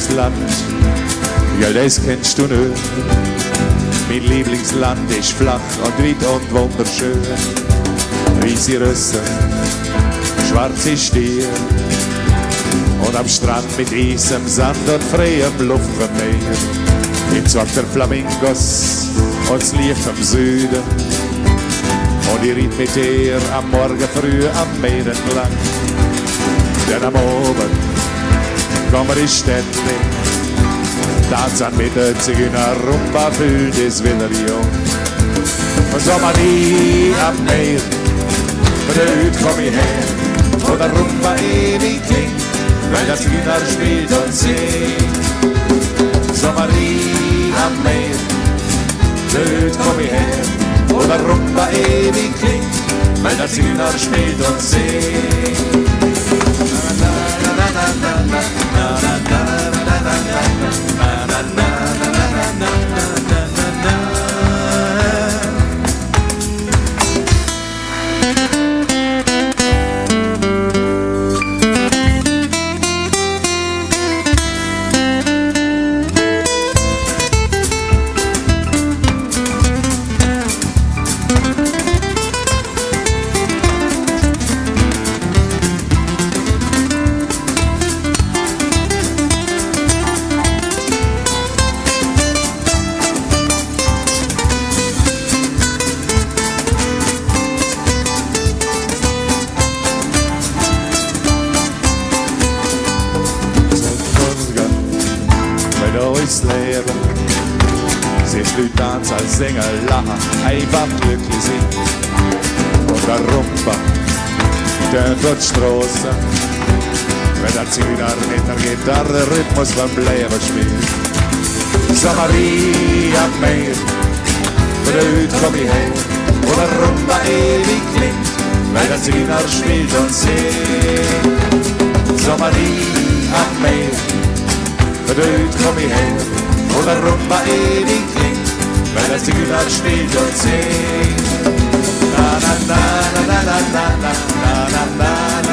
Lieblingsland, ja, das kennst du nicht. Mein Lieblingsland ist flach und weit und wunderschön. Weisse Rösser, schwarze Stier und am Strand mit eisem Sand und freiem Luft vom Meer. Im Zwack der Flamingos und das Licht vom Süden. Und ich riet mit dir am Morgen früh am Meer entlang. Denn am Abend Städte, tanzen mit der Zigeuner Rumba, fühlt es wieder jung. Und Sommer nie am Meer, blöd komm ich her, wo der Rumba ewig klingt, weil der Zigeuner spielt und singt. Sommer nie am Meer, blöd komm ich her, wo der Rumba ewig klingt, weil der Zigeuner spielt und singt. Na, na, na, na, na, na, mit uns leben. Siehst Leute als Sänger, lachen, einfach glücklich sind. Und der Rumba, der wird Straße. Wenn der Zigeuner mit der Gitarre Rhythmus vom Leben spielt. Samarie am Meer, blöd komm ich her, wo der Rumba ewig klingt, weil der Zigeuner spielt und singt. Samarie am Meer, blöd komm ich her, wo der Rumba ewig klingt, weil der Zigeuner spielt und singt. Na na na na na na na na na na na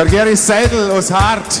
Der Gary Seidel aus Hart.